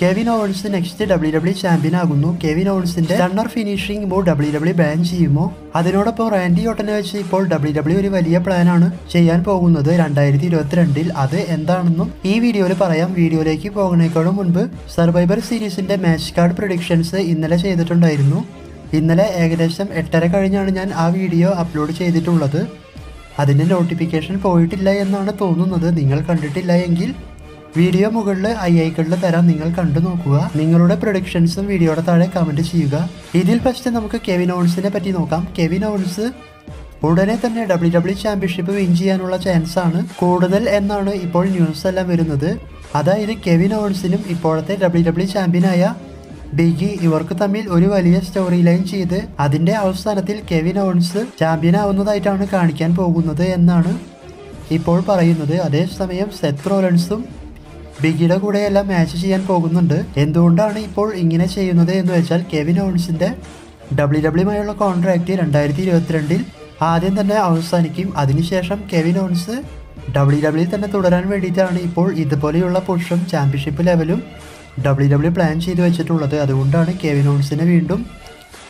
Kevin Owens next W W champion ആകുന്നു. Kevin ഓവൻസിന്റെ stunner finishing move W W ban ചെയ്യുമോ? അതിനോടൊപ്പം Randy ഓട്ടനെ വെച്ച് ഇപ്പോൾ ഡബ്ല്യു ഡബ്ല്യു ഒരു വലിയ പ്ലാനാണ് ചെയ്യാൻ പോകുന്നത്. രണ്ടായിരത്തി ഇരുപത്തിരണ്ടിൽ അത് എന്താണെന്നും ഈ വീഡിയോയിൽ പറയാം. വീഡിയോയിലേക്ക് പോകുന്നതിനേക്കാളും മുൻപ് സർവൈബർ സീരീസിന്റെ മാച്ച് കാർഡ് പ്രൊഡിക്ഷൻസ് ഇന്നലെ ചെയ്തിട്ടുണ്ടായിരുന്നു. ഇന്നലെ ഏകദേശം എട്ടര കഴിഞ്ഞാണ് ഞാൻ ആ വീഡിയോ അപ്ലോഡ് ചെയ്തിട്ടുള്ളത്. അതിന്റെ നോട്ടിഫിക്കേഷൻ പോയിട്ടില്ല എന്നാണ് തോന്നുന്നത്. നിങ്ങൾ കണ്ടിട്ടില്ല എങ്കിൽ വീഡിയോ മുകളിൽ ഐ ഐക്കളിൽ തരാം നിങ്ങൾ കണ്ടു നോക്കുക. നിങ്ങളുടെ പ്രൊഡിക്ഷൻസും വീഡിയോയുടെ താഴെ കമന്റ് ചെയ്യുക. ഇതിൽ ഫസ്റ്റ് നമുക്ക് കെവിൻ ഓൺസിനെ പറ്റി നോക്കാം. കെവിൻ ഓൺസ് ഉടനെ തന്നെ ഡബ്ല്യു ഡബ്ല്യു ചാമ്പ്യൻഷിപ്പ് വിൻ ചെയ്യാനുള്ള ചാൻസ് ആണ്. കൂടുതൽ എന്നാണ് ഇപ്പോൾ ന്യൂസ് എല്ലാം വരുന്നത്. അതായത് കെവിൻ ഓൺസിനും ഇപ്പോഴത്തെ ഡബ്ല്യു ഡബ്ല്യു ചാമ്പ്യനായ ബിഗി ഇവർക്ക് തമ്മിൽ ഒരു വലിയ സ്റ്റോറി ലൈൻ ചെയ്ത് അതിന്റെ അവസാനത്തിൽ കെവിൻ ഓൺസ് ചാമ്പ്യൻ ആവുന്നതായിട്ടാണ് കാണിക്കാൻ പോകുന്നത് എന്നാണ് ഇപ്പോൾ പറയുന്നത്. അതേസമയം സെത്രോലൻസും ബിഗിയുടെ കൂടെയെല്ലാം മാച്ച് ചെയ്യാൻ പോകുന്നുണ്ട്. എന്തുകൊണ്ടാണ് ഇപ്പോൾ ഇങ്ങനെ ചെയ്യുന്നത് എന്ന് വെച്ചാൽ കെവിൻ ഓൺസിന്റെ ഡബ്ല്യു ഡബ്ല്യുമായുള്ള കോൺട്രാക്റ്റ് രണ്ടായിരത്തി ഇരുപത്തിരണ്ടിൽ ആദ്യം തന്നെ അവസാനിക്കും. അതിനുശേഷം കെവിൻ ഓൺസ് ഡബ്ല്യു ഡബ്ല്യു തന്നെ തുടരാൻ വേണ്ടിയിട്ടാണ് ഇപ്പോൾ ഇതുപോലെയുള്ള പുഷും ചാമ്പ്യൻഷിപ്പ് ലെവലും ഡബ്ല്യു ഡബ്ല്യു പ്ലാൻ ചെയ്തു വെച്ചിട്ടുള്ളത്. അതുകൊണ്ടാണ് കെവിൻ ഓൺസിനെ വീണ്ടും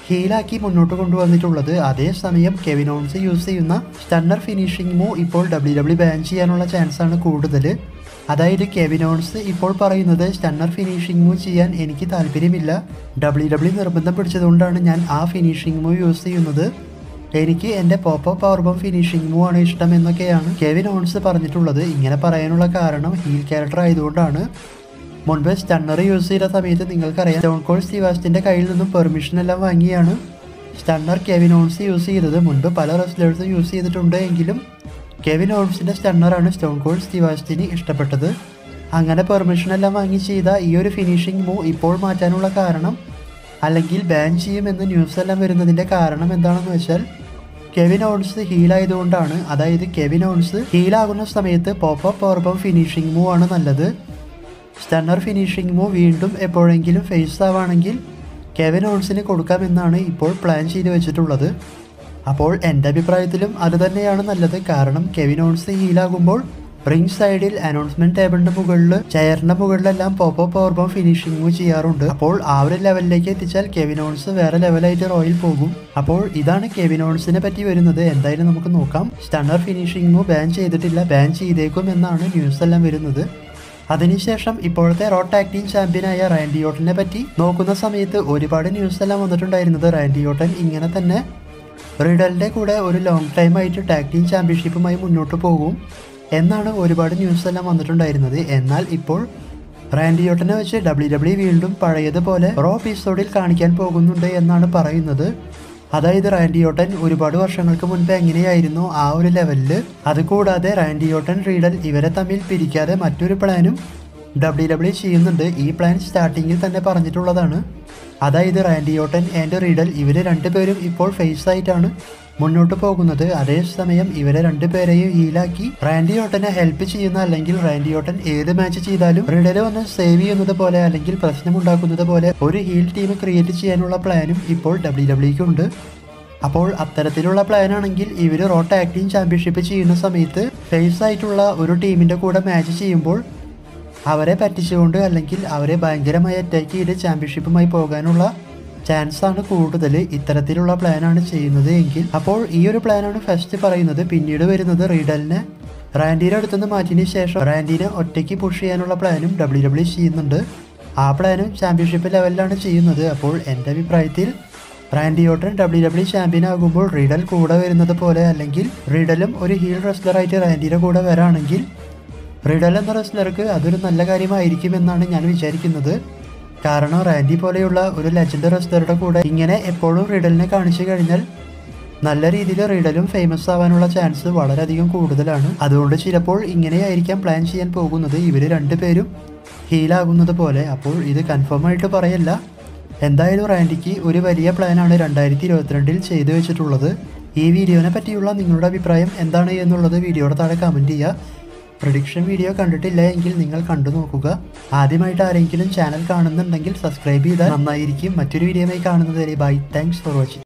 ഹീലാക്കി മുന്നോട്ട് കൊണ്ടുവന്നിട്ടുള്ളത്. അതേസമയം കെവിനോൺസ് യൂസ് ചെയ്യുന്ന സ്റ്റണ്ണർ ഫിനിഷിംഗ് മൂവ് ഇപ്പോൾ ഡബ്ല്യു ഡബ്ല്യു ബാൻ ചെയ്യാനുള്ള ചാൻസാണ് കൂടുതൽ. അതായത് കെവിനോൺസ് ഇപ്പോൾ പറയുന്നത് സ്റ്റണ്ണർ ഫിനിഷിംഗ് മൂവ് ചെയ്യാൻ എനിക്ക് താല്പര്യമില്ല. ഡബ്ല്യു ഡബ്ല്യു നിർബന്ധം പിടിച്ചതുകൊണ്ടാണ് ഞാൻ ആ ഫിനിഷിംഗ് മൂവ് യൂസ് ചെയ്യുന്നത്. എനിക്ക് എന്റെ pop power bomb finishing move ആണ് ഇഷ്ടം എന്നൊക്കെയാണ് കെവിൻ ഓൺസ് പറഞ്ഞിട്ടുള്ളത്. ഇങ്ങനെ പറയാനുള്ള കാരണം ഹീൽ ക്യാരക്ടർ ആയതുകൊണ്ടാണ്. മുൻപ് സ്റ്റണ്ണർ യൂസ് ചെയ്ത സമയത്ത് നിങ്ങൾക്കറിയാം സ്റ്റോൺ കോൾ സ്റ്റീവാസ്റ്റിന്റെ കയ്യിൽ നിന്നും പെർമിഷൻ എല്ലാം വാങ്ങിയാണ്. സ്റ്റണ്ണർ കെവിൻ ഓൺസ് യൂസ് ചെയ്തത്. മുൻപ് പല റെസ്ലേഴ്സും യൂസ് ചെയ്തിട്ടുണ്ട് എങ്കിലും കെവിൻ ഓൺസിന്റെ സ്റ്റണ്ണറാണ് സ്റ്റോൺ കോൾ സ്റ്റീവാസ്റ്റിന് ഇഷ്ടപ്പെട്ടത്. അങ്ങനെ പെർമിഷൻ എല്ലാം വാങ്ങി ചെയ്ത ഈ ഒരു ഫിനിഷിംഗ് മൂവ് ഇപ്പോൾ മാറ്റാനുള്ള കാരണം അല്ലെങ്കിൽ ബാൻ ചെയ്യുമെന്ന് ന്യൂസ് എല്ലാം വരുന്നതിന്റെ കാരണം എന്താണെന്ന് വെച്ചാൽ കെവിൻ ഓൺസ് ഹീലായതുകൊണ്ടാണ് അതായത് കെവിൻ ഓൺസ് ഹീലാകുന്ന സമയത്ത് pop up powerbomb finishing move ആണ് നല്ലത്. സ്റ്റണ്ണർ ഫിനിഷിംഗ് വീണ്ടും എപ്പോഴെങ്കിലും ഫേസ് ആവുകയാണെങ്കിൽ കെവിൻ ഓൺസിന് കൊടുക്കാമെന്നാണ് ഇപ്പോൾ പ്ലാൻ ചെയ്ത് വെച്ചിട്ടുള്ളത്. അപ്പോൾ എന്റെ അഭിപ്രായത്തിലും അത് തന്നെയാണ് നല്ലത്. കാരണം കെവിൻ ഓൺസ് ഹീലാകുമ്പോൾ റിംഗ് സൈഡിൽ അനൗൺസ്മെന്റ് ടേബിളിന്റെ മുകളിൽ ചെയറിന്റെ മുകളിലെല്ലാം പോപ്പോ പവർബം ഫിനിഷിംഗ് ചെയ്യാറുണ്ട്. അപ്പോൾ ആ ഒരു ലെവലിലേക്ക് എത്തിച്ചാൽ കെവിൻ ഓൺസ് വേറെ ലെവലായിട്ട് റോയിൽ പോകും. അപ്പോൾ ഇതാണ് കെവിൻ ഓൺസിനെ പറ്റി വരുന്നത്. എന്തായാലും നമുക്ക് നോക്കാം. സ്റ്റണ്ണർ ഫിനിഷിംഗ് ബാൻ ചെയ്തിട്ടില്ല. ബാൻ ചെയ്തേക്കും എന്നാണ് ന്യൂസ് എല്ലാം വരുന്നത്. അതിനുശേഷം ഇപ്പോഴത്തെ റോ ടാഗ് ടീം ചാമ്പ്യനായ റാൻഡി ഓട്ടനെ പറ്റി നോക്കുന്ന സമയത്ത് ഒരുപാട് ന്യൂസ് എല്ലാം വന്നിട്ടുണ്ടായിരുന്നത് റാൻഡി ഓട്ടൻ ഇങ്ങനെ തന്നെ. റിഡലിന്റെ കൂടെ ഒരു ലോങ് ടൈം ആയിട്ട് ടാഗ് ടീം ചാമ്പ്യൻഷിപ്പുമായി മുന്നോട്ട് പോകും എന്നാണ് ഒരുപാട് ന്യൂസ് എല്ലാം വന്നിട്ടുണ്ടായിരുന്നത്. എന്നാൽ ഇപ്പോൾ റാൻഡി ഓട്ടനെ വെച്ച് ഡബ്ല്യു ഡബ്ല്യു വീണ്ടും പഴയതുപോലെ റോ എപ്പിസോഡിൽ കാണിക്കാൻ പോകുന്നുണ്ട് എന്നാണ് പറയുന്നത്. അതായത് റാൻഡിയോട്ടൻ ഒരുപാട് വർഷങ്ങൾക്ക് മുൻപ് എങ്ങനെയായിരുന്നു ആ ഒരു ലെവലിൽ അതുകൂടാതെ റാൻഡിയോട്ടൻ റീഡൽ ഇവരെ തമ്മിൽ പിരിക്കാതെ മറ്റൊരു പ്ലാനും ഡബ്ല്യു ഡബ്ല്യു ചെയ്യുന്നുണ്ട്. ഈ പ്ലാൻ സ്റ്റാർട്ടിങ്ങിൽ തന്നെ പറഞ്ഞിട്ടുള്ളതാണ്. അതായത് റാൻഡിയോട്ടൻ ആൻഡ് റീഡൽ ഇവർ രണ്ടുപേരും ഇപ്പോൾ ഫേസ് ആയിട്ടാണ് മുന്നോട്ട് പോകുന്നത്. അതേസമയം ഇവരെ രണ്ടുപേരെയും ഹീലാക്കി റാൻഡി ഓട്ടനെ ഹെൽപ്പ് ചെയ്യുന്ന അല്ലെങ്കിൽ റാൻഡി ഓട്ടൻ ഏത് മാച്ച് ചെയ്താലും റിഡലെ വന്ന് സേവ് ചെയ്യുന്നത് പോലെ അല്ലെങ്കിൽ പ്രശ്നമുണ്ടാക്കുന്നത് പോലെ ഒരു ഹീൽ ടീം ക്രിയേറ്റ് ചെയ്യാനുള്ള പ്ലാനും ഇപ്പോൾ ഡബ്ല്യു ഡബ്ല്യുക്ക് ഉണ്ട്. അപ്പോൾ അത്തരത്തിലുള്ള പ്ലാൻ ആണെങ്കിൽ ഇവർ റോ ടാഗ് ടീം ചാമ്പ്യൻഷിപ്പ് ചെയ്യുന്ന സമയത്ത് ഫേസ് ആയിട്ടുള്ള ഒരു ടീമിന്റെ കൂടെ മാച്ച് ചെയ്യുമ്പോൾ അവരെ പറ്റിച്ചുകൊണ്ട് അല്ലെങ്കിൽ അവരെ ഭയങ്കരമായി അറ്റാക്ക് ചെയ്ത് ചാമ്പ്യൻഷിപ്പുമായി പോകാനുള്ള ചാൻസ് ആണ് കൂടുതൽ ഇത്തരത്തിലുള്ള പ്ലാനാണ് ചെയ്യുന്നത് എങ്കിൽ. അപ്പോൾ ഈ ഒരു പ്ലാനാണ് ഫസ്റ്റ് പറയുന്നത്. പിന്നീട് വരുന്നത് റീഡലിനെ. റാൻഡീനെ അടുത്തുനിന്ന് മാറ്റിയതിന് ശേഷം റാൻഡീനെ ഒറ്റയ്ക്ക് പുഷ് ചെയ്യാനുള്ള പ്ലാനും ഡബ്ല്യു ഡബ്ല്യു ചെയ്യുന്നുണ്ട്. ആ പ്ലാനും ചാമ്പ്യൻഷിപ്പ് ലെവലിലാണ് ചെയ്യുന്നത്. അപ്പോൾ എന്റെ അഭിപ്രായത്തിൽ Randy Orton W W champion ആകുമ്പോൾ റീഡൽ കൂടെ വരുന്നത് പോലെ അല്ലെങ്കിൽ റീഡലും ഒരു ഹീൽ റെസ്ലറായിട്ട് റാൻഡിയുടെ കൂടെ വരാണെങ്കിൽ റീഡൽ എന്ന റെസ്ലർക്ക് അതൊരു നല്ല കാര്യമായിരിക്കുമെന്നാണ് ഞാൻ വിചാരിക്കുന്നത്. കാരണം റാൻഡി പോലെയുള്ള ഒരു ലെജൻഡ് റെസ്റ്ററുടെ കൂടെ ഇങ്ങനെ എപ്പോഴും റീഡലിനെ കാണിച്ചു കഴിഞ്ഞാൽ നല്ല രീതിയിൽ റീഡലും ഫേമസ് ആവാനുള്ള ചാൻസ് വളരെയധികം കൂടുതലാണ്. അതുകൊണ്ട് ചിലപ്പോൾ ഇങ്ങനെയായിരിക്കാം പ്ലാൻ ചെയ്യാൻ പോകുന്നത്. ഇവർ രണ്ടുപേരും ഹീലാകുന്നത് പോലെ. അപ്പോൾ ഇത് കൺഫേം ആയിട്ട് പറയല്ല. എന്തായാലും റാൻഡിക്ക് ഒരു വലിയ പ്ലാനാണ് രണ്ടായിരത്തി ഇരുപത്തിരണ്ടിൽ ചെയ്തു വെച്ചിട്ടുള്ളത്. ഈ വീഡിയോനെ പറ്റിയുള്ള നിങ്ങളുടെ അഭിപ്രായം എന്താണ് എന്നുള്ളത് വീഡിയോയുടെ താഴെ കമന്റ് ചെയ്യുക. പ്രൊഡിക്ഷൻ വീഡിയോ കണ്ടിട്ടില്ല എങ്കിൽ നിങ്ങൾ കണ്ടു നോക്കുക. ആദ്യമായിട്ട് ആരെങ്കിലും ചാനൽ കാണുന്നുണ്ടെങ്കിൽ സബ്സ്ക്രൈബ് ചെയ്താൽ നന്നായിരിക്കും. മറ്റൊരു വീഡിയോയുമായി കാണുന്നതുവരെ ബൈ താങ്ക്സ് ഫോർ വാച്ചിങ്